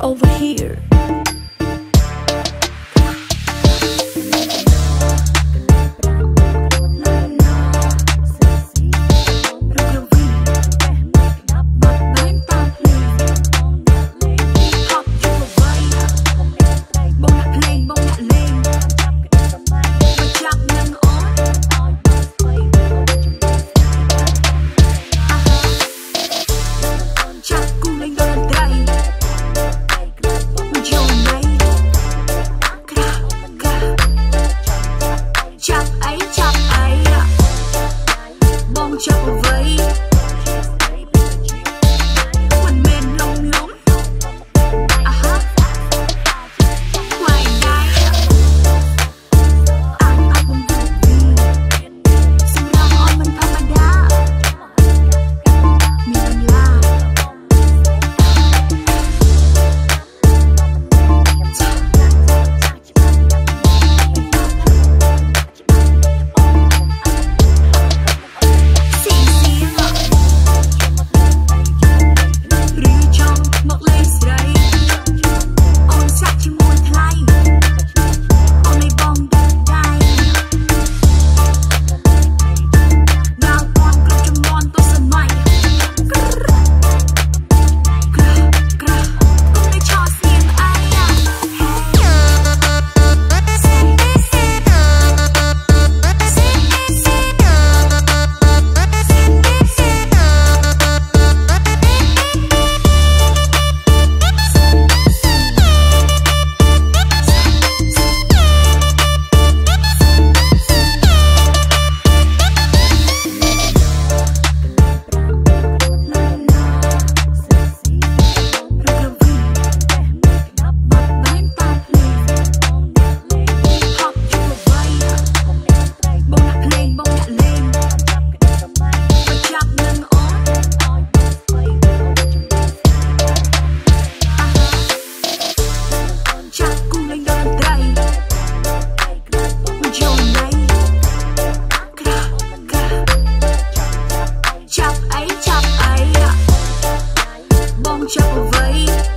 over here. trong vậy.